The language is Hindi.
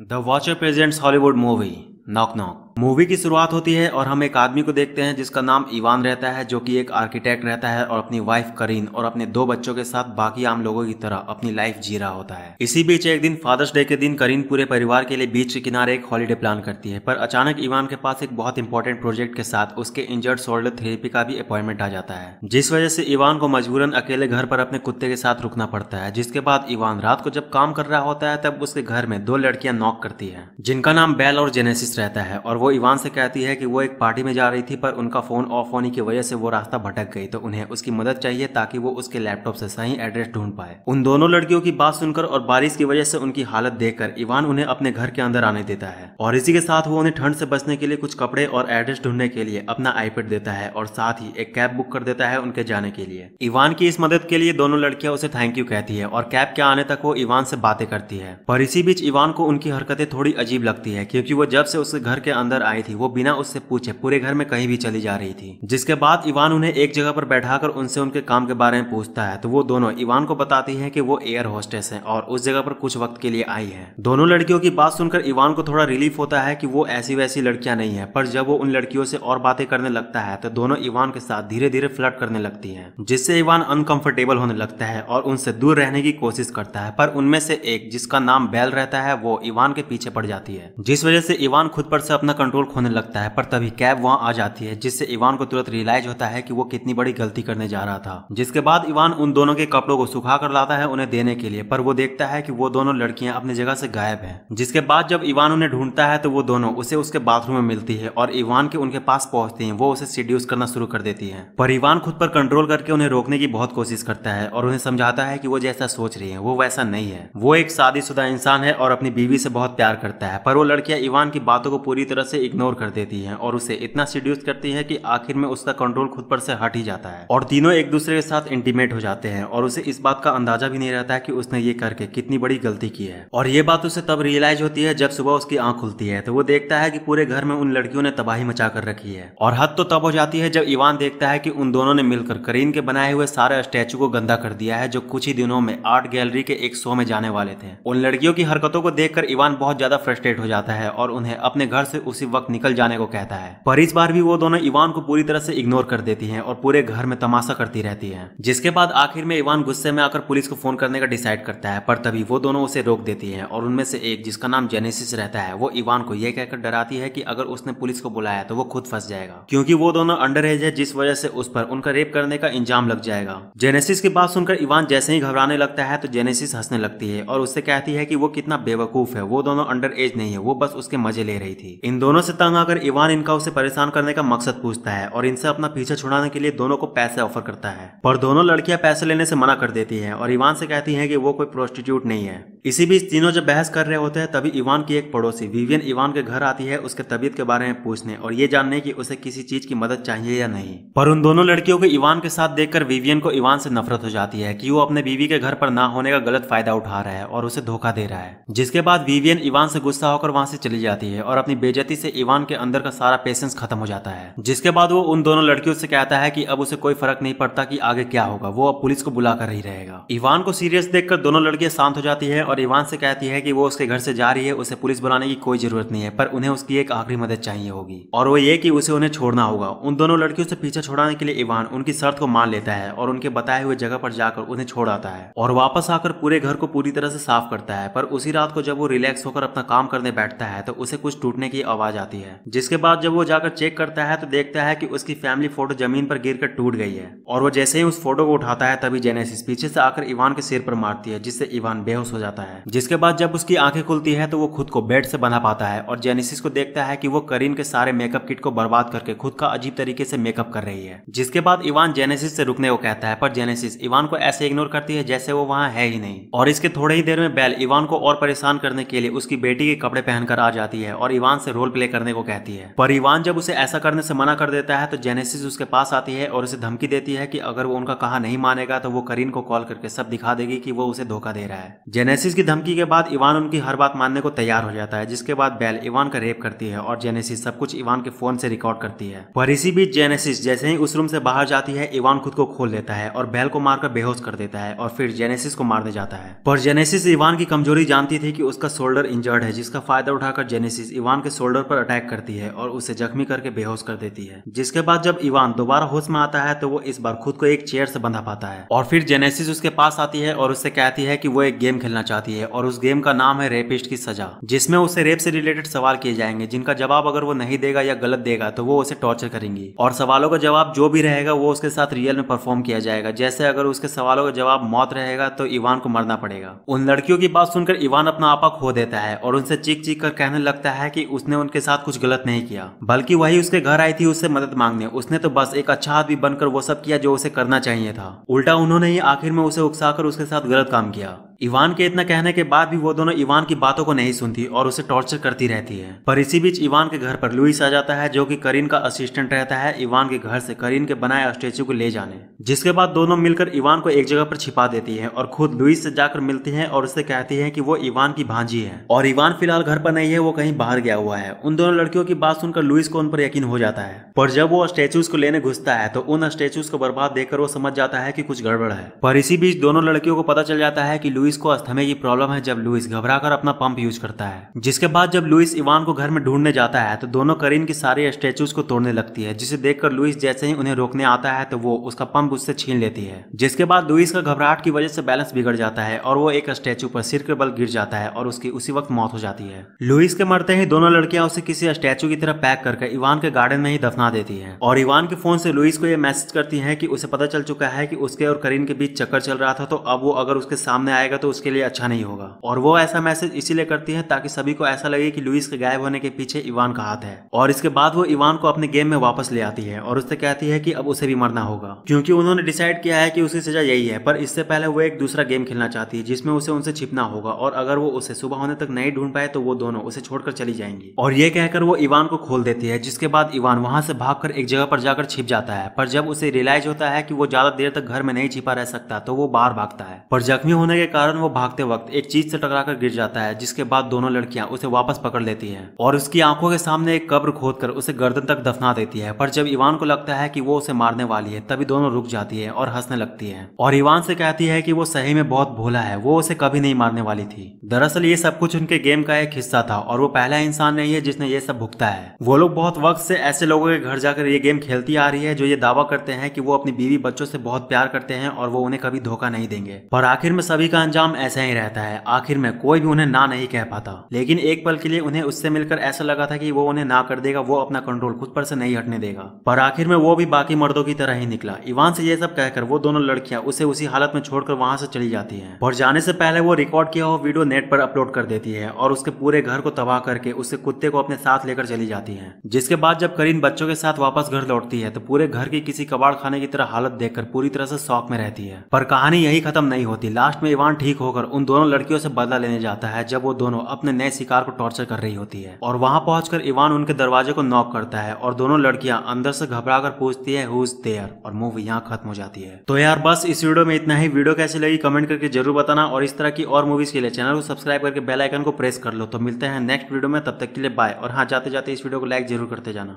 The watcher presents Hollywood movie knock knock movie की शुरुआत होती है और हम एक आदमी को देखते हैं जिसका नाम इवान रहता है, जो कि एक आर्किटेक्ट रहता है और अपनी वाइफ करीन और अपने दो बच्चों के साथ बाकी आम लोगों की तरह अपनी लाइफ जी रहा होता है। इसी बीच एक दिन, फादर्स डे के दिन, करीन पूरे परिवार के लिए बीच के किनारे एक हॉलीडे प्लान करती है, पर अचानक इवान के पास एक बहुत इंपॉर्टेंट प्रोजेक्ट के साथ उसके इंजर्ड शोल्डर थेरेपी का भी अपॉइंटमेंट आ जाता है, जिस वजह से इवान को मजबूरन अकेले घर पर अपने कुत्ते के साथ रुकना पड़ता है, जिसके बाद इवान रात को जब काम कर रहा होता है, तब उसके घर में दो लड़कियाँ नॉक करती है, जिनका नाम बेल और जेनेसिस रहता है, और वो इवान से कहती है कि वो एक पार्टी में जा रही थी, पर उनका फ़ोन ऑफ़ होने की वजह से वो रास्ता भटक गई। तो उन्हें उसकी मदद चाहिए ताकि वो उसके लैपटॉप से सही एड्रेस ढूंढ पाए। उन दोनों लड़कियों की बात सुनकर और बारिश की वजह से उनकी हालत देखकर इवान उन्हें अपने घर के अंदर आने देता है और इसी के साथ वो उन्हें ठंड से बचने के लिए कुछ कपड़े और एड्रेस ढूँढने के लिए अपना आईपेड देता है और साथ ही एक कैब बुक कर देता है उनके जाने के लिए। इवान की इस मदद के लिए दोनों लड़कियाँ उसे थैंक यू कहती है और कैब के आने तक वो इवान से बातें करती है। पर इसी बीच इवान को उनकी हरकतें थोड़ी अजीब लगती है, क्योंकि वो जब से उसके घर के अंदर आई थी। वो बिना उससे पूछे पूरे घर में कहीं भी चली जा रही थी। जिसके बाद इवान उन्हें एक जगह पर बैठाकर उनसे उनके काम के बारे में पूछता है। तो वो दोनों इवान को बताती है कि वो एयर होस्टेस हैं और उस जगह पर कुछ वक्त के लिए आई है। दोनों लड़कियों की बात सुनकर इवान को थोड़ा रिलीफ होता है कि वो ऐसी वैसी लड़कियाँ नहीं है। पर जब वो उन लड़कियों से और बातें करने लगता है तो दोनों इवान के साथ धीरे धीरे फ्लर्ट करने लगती है, जिससे इवान अनकंफर्टेबल होने लगता है और उनसे दूर रहने की कोशिश करता है। पर उनमें से एक, जिसका नाम बैल रहता है, वो इवान के पीछे पड़ जाती है। जिस वजह से इवान खुद पर से अपना कंट्रोल खोने लगता है, पर तभी कैब वहाँ आ जाती है, जिससे इवान को तुरंत रियलाइज़ होता है कि वो कितनी बड़ी गलती करने जा रहा था। जिसके बाद इवान उन दोनों के कपड़ों को सुखा कर लाता है उन्हें देने के लिए, पर वो देखता है कि वो दोनों लड़कियाँ अपनी जगह से गायब हैं। जिसके बाद जब इवान उन्हें ढूंढता है तो वो दोनों उसे उसके बाथरूम में मिलती है और इवान के उनके पास पहुँचती है, वो उसे सीड्यूस करना शुरू कर देती है। पर इवान खुद पर कंट्रोल करके उन्हें रोकने की बहुत कोशिश करता है और उन्हें समझाता है कि वो जैसा सोच रही है, वो वैसा नहीं है। वो एक शादीशुदा इंसान है और अपनी बीवी से बहुत प्यार करता है, पर वो लड़कियाँ इवान की बातों को पूरी तरह से इग्नोर कर देती है और उसे इतना सीड्यूस करती है कि आखिर में उसका कंट्रोल खुद पर से हट ही जाता है। और तीनों एक दूसरे के साथ इंटीमेट हो जाते हैं और उसे इस बात का अंदाज़ा भी नहीं रहता है कि उसने ये करके कितनी बड़ी गलती की है। और ये बात उसे तब रियलाइज़ होती है जब सुबह उसकी आँख खुलती है तो वो देखता है कि पूरे घर में उन लड़कियों ने तबाही मचा कर रखी है। और हद तो तब हो जाती है जब इवान देखता है कि उन दोनों ने मिलकर करीन के बनाए हुए सारे स्टैचू को गंदा कर दिया है जो कुछ ही दिनों में आर्ट गैलरी के एक शो में जाने वाले थे। उन लड़कियों की हरकतों को देखकर इवान बहुत ज़्यादा फ्रस्ट्रेट हो जाता है और उन्हें अपने घर से उसी वक्त निकल जाने को कहता है। पर इस बार भी वो दोनों इवान को पूरी तरह से इग्नोर कर देती है और पूरे घर में तमाशा करती रहती है। जिसके बाद आखिर में इवान गुस्से में आकर पुलिस को फ़ोन करने का डिसाइड करता है, पर तभी वो दोनों उसे रोक देती हैं और उनमें से एक, जिसका नाम जेनेसिस रहता है, वो इवान को यह कहकर डराती है कि अगर उसने पुलिस को बुलाया तो वो खुद फंस जाएगा। क्योंकि वो दोनों अंडर एज है, जिस वजह से उस पर उनका रेप करने का इंजाम लग जाएगा। जेनेसिस की बात सुनकर इवान जैसे ही घबराने लगता है तो जेनेसिस हंसने लगती है और उससे कहती है कि वो कितना बेवकूफ़ है, वो दोनों अंडर एज नहीं है, वो बस उसके मज़े ले रही थी। इन दोनों से तंग आकर इवान इनका उसे परेशान करने का मकसद पूछता है और इनसे अपना पीछे छुड़ाने के लिए दोनों को पैसे ऑफ़र करता है। पर दोनों लड़कियाँ पैसे लेने से मना कर देती है और इवान से कहती है कि वो कोई प्रोस्टिट्यूट नहीं है। इसी बीच तीनों जब बहस कर रहे होते हैं, तभी इवान की एक पड़ोसी विवियन इवान के घर आती है, उसके तबीयत के बारे में पूछने और ये जानने की उसे किसी चीज़ की मदद चाहिए या नहीं। पर उन दोनों लड़कियों को इवान के साथ देखकर विवियन को इवान से नफरत हो जाती है कि वो अपने बीवी के घर पर ना होने का गलत फ़ायदा उठा रहा है और उसे धोखा दे रहा है। जिसके बाद विवियन इवान से गुस्सा होकर वहाँ से चली जाती है और अपनी बेजती से इवान के अंदर का सारा पेशेंस खत्म हो जाता है। जिसके बाद वो उन दोनों लड़कियों से कहता है कि अब उसे कोई फ़र्क नहीं पड़ता कि आगे क्या होगा। वो अब पुलिस को बुलाकर ही रहेगा। इवान को सीरियस देखकर दोनों लड़कियाँ शांत हो जाती है और इवान से कहती है कि वो उसके घर से जा रही है, उसे पुलिस बुलाने की कोई ज़रूरत नहीं है, पर उन्हें उसकी एक आखिरी मदद चाहिए होगी। और वो ये कि उसे उन्हें छोड़ना होगा। उन दोनों लड़कियों से पीछे छोड़ाने के लिए इवान उनकी शर्त को मान लेता है और उनके बताए हुए जगह पर जाकर उन्हें छोड़ आता है और वापस आकर पूरे घर को पूरी तरह से साफ़ करता है। पर उसी रात को जब वो रिलैक्स होकर अपना काम करने बैठता है तो उसे कुछ टूटने की आवाज़ आती है। जिसके बाद जब वो जाकर चेक करता है तो देखता है कि उसकी फैमिली फ़ोटो ज़मीन पर गिरकर टूट गई है। और वो जैसे ही उस फ़ोटो को उठाता है, तभी जेनेसिस पीछे से आकर इवान के सिर पर मारती है, जिससे इवान बेहोश हो जाता है। जिसके बाद जब उसकी आँखें खुलती है तो वो खुद को बेड से बना पाता है और जेनेसिस को देखता है कि वो करीन के सारे मेकअप किट को बर्बाद करके खुद का अजीब तरीके से मेकअप कर रही है। जिसके बाद इवान जेनेसिस से रुकने को कहता है, पर जेनेसिस इवान को ऐसे इग्नोर करती है जैसे वो वहाँ है ही नहीं। और इसके थोड़े ही देर में बैल इवान को और परेशान करने के लिए उसकी बेटी के कपड़े पहनकर आ जाती है और इवान से रोल प्ले करने को कहती है। पर इवान जब उसे ऐसा करने से मना कर देता है तो जेनेसिस उसके पास आती है और उसे धमकी देती है कि अगर वो उनका कहा नहीं मानेगा तो वो करीन को कॉल करके सब दिखा देगी कि वो उसे धोखा दे रहा है। जेनेसिस की धमकी के बाद इवान उनकी हर बात मानने को तैयार हो जाता है, जिसके बाद बेल इवान का रेप करती है और जेनेसिस सब कुछ इवान के फ़ोन से रिकॉर्ड करती है। पर इसी बीच जेनेसिस जैसे ही उस रूम से बाहर जाती है, इवान खुद को खोल लेता है और बेल को मारकर बेहोश कर देता है और फिर जेनेसिस को मारने जाता है। पर जेनेसिस इवान की कमज़ोरी जानती थी कि उसका शोल्डर इंजर्ड है, जिसका फ़ायदा उठाकर जेनेसिस इवान के शोल्डर पर अटैक करती है और उसे जख्मी करके बेहोश कर देती है। जिसके बाद जब इवान दोबारा होश में आता है तो वो इस बार खुद को एक चेयर से बंधा पाता है। और फिर जेनेसिस उसके पास आती है और उससे कहती है कि वो एक गेम खेलना चाहती है और उस गेम का नाम है रेपिस्ट की सजा, जिसमें उसे रेप से रिलेटेड सवाल किए जाएँगे, जिनका जवाब अगर वो नहीं देगा या गलत देगा तो वो उसे टॉर्चर करेंगी। और सवालों का जवाब जो भी रहेगा, वो उसके साथ रियल में परफॉर्म किया जाएगा। जैसे अगर उसके सवालों का जवाब मौत रहेगा तो इवान को मरना पड़ेगा। उन लड़कियों की बात सुनकर इवान अपना आपा खो देता है और उनसे चीख चीख कर कहने लगता है कि उसने उनके साथ कुछ गलत नहीं किया, बल्कि वही उसके घर आई थी उससे मदद मांगने। उसने तो बस एक अच्छा आदमी बनकर वो सब किया जो उसे करना चाहिए था। उल्टा उन्होंने ही आखिर में उसे उकसाकर उसके साथ गलत काम किया। इवान के इतना कहने के बाद भी वो दोनों इवान की बातों को नहीं सुनती और उसे टॉर्चर करती रहती है। पर इसी बीच इवान के घर पर लुइस आ जाता है, जो कि करीन का असिस्टेंट रहता है इवान के घर से करीन के बनाए स्टेचू को ले जाने। जिसके बाद दोनों मिलकर इवान को एक जगह पर छिपा देती है और खुद लुइस से जाकर मिलती है और उससे कहती है कि वो इवान की भांजी है। और इवान फ़िलहाल घर पर नहीं है, वो कहीं बाहर गया हुआ है। उन दोनों लड़कियों की बात सुनकर लुइस को उन पर यकीन हो जाता है। पर जब वो स्टेचूज को लेने घुसता है तो उन स्टेचूज को बर्बाद देखकर वो समझ जाता है की कुछ गड़बड़ है। पर इसी बीच दोनों लड़कियों को पता चल जाता है की को अस्थमे की प्रॉब्लम है जब लुइस घबराकर अपना पंप यूज़ करता है। जिसके बाद जब लुइस इवान को घर में ढूँढने जाता है तो दोनों करीन की सारी स्टेचूज को तोड़ने लगती है, जिसे देखकर लुइस जैसे ही उन्हें रोकने आता है तो वो उसका पंप उससे छीन लेती है। जिसके बाद लुइस का घबराहट की वजह से बैलेंस बिगड़ जाता है और वो एक स्टेचू पर सिर के बल गिर जाता है और उसकी उसी वक्त मौत हो जाती है। लुइस के मरते ही दोनों लड़कियाँ उसे किसी स्टेचू की तरह पैक करके इवान के गार्डन में ही दफना देती है। और इवान के फ़ोन से लुइस को यह मैसेज करती है कि उसे पता चल चुका है कि उसके और करीन के बीच चक्कर चल रहा था तो अब वो अगर उसके सामने आएगा तो उसके लिए अच्छा नहीं होगा। और वो ऐसा मैसेज इसीलिए करती है ताकि सभी को ऐसा लगे कि लुइस के गायब होने के पीछे इवान का हाथ है। और इसके बाद वो इवान को अपने गेम में वापस ले आती है और उससे कहती है कि अब उसे भी मरना होगा। क्योंकि उन्होंने डिसाइड किया है कि उसकी सजा यही है, पर इससे पहले वो एक दूसरा गेम खेलना चाहती है, जिसमें उसे उनसे छिपना होगा। और अगर वो उसे सुबह होने तक नहीं ढूंढ पाए तो वो दोनों उसे छोड़कर चली जाएँगी। और ये कहकर वो इवान को खोल देती है, जिसके बाद इवान वहाँ से भागकर एक जगह पर जाकर छिप जाता है। पर जब उसे रियलाइज़ होता है कि वो ज़्यादा देर तक घर में नहीं छिपा रह सकता तो वो बाहर भागता है। पर जख्मी होने के कारण वो भागते वक्त एक चीज़ से टकराकर गिर जाता है, जिसके बाद दोनों लड़कियाँ उसे वापस पकड़ लेती हैं और उसकी आँखों के सामने एक कब्र खोदकर उसे गर्दन तक दफना देती है। पर जब इवान को लगता है कि वो उसे मारने वाली है, तभी दोनों रुक जाती है और हंसने लगती है। और इवान से कहती है कि वो सही में बहुत भोला है, वो उसे कभी नहीं मारने वाली थी। दरअसल ये सब कुछ उनके गेम का एक हिस्सा था और वो पहला इंसान नहीं है जिसने ये सब भुगता है। वो लोग बहुत वक्त से ऐसे लोगों के घर जाकर ये गेम खेलती आ रही है, जो ये दावा करते हैं कि वो अपनी बीवी बच्चों से बहुत प्यार करते हैं और वो उन्हें कभी धोखा नहीं देंगे। पर आखिर में सभी का अंजाम ऐसा ही रहता है। आखिर में कोई भी उन्हें ना नहीं कह पाता। लेकिन एक पल के लिए उन्हें उससे मिलकर ऐसा लगा था कि वो उन्हें ना कर देगा, वो अपना कंट्रोल खुद पर से नहीं हटने देगा। पर आखिर में वो भी बाकी मर्दों की तरह ही निकला। इवान से ये सब कहकर वो दोनों लड़कियाँ उसे उसी हालत में छोड़कर वहाँ से चली जाती है। और जाने से पहले वो रिकॉर्ड किया हुआ वीडियो नेट पर अपलोड कर देती है और उसके पूरे घर को तबाह करके उसके कुत्ते को अपने साथ लेकर चली जाती है। जिसके बाद जब करीन बच्चों के साथ वापस घर लौटती है तो पूरे घर की किसी कबाड़ खाने की तरह हालत देखकर पूरी तरह से शौक में रहती है। पर कहानी यही खत्म नहीं होती। लास्ट में इवान ठीक होकर उन दोनों लड़कियों से बदला लेने जाता है, जब वो दोनों अपने नए शिकार को टॉर्चर कर रही होती है। और वहाँ पहुंचकर इवान उनके दरवाजे को नॉक करता है और दोनों लड़कियाँ अंदर से घबरा कर पूछती है हुज देयर और मूवी यहाँ खत्म हो जाती है। तो यार, बस इस वीडियो में इतना ही। वीडियो कैसी लगी कमेंट करके ज़रूर बताना और इस तरह की और मूवीज़ के लिए चैनल को सब्सक्राइब करके बेल आइकन को प्रेस कर लो। तो मिलते हैं नेक्स्ट वीडियो में, तब तक के लिए बाय और हाँ जाते जाते इस वीडियो को लाइक ज़रूर करते जाना।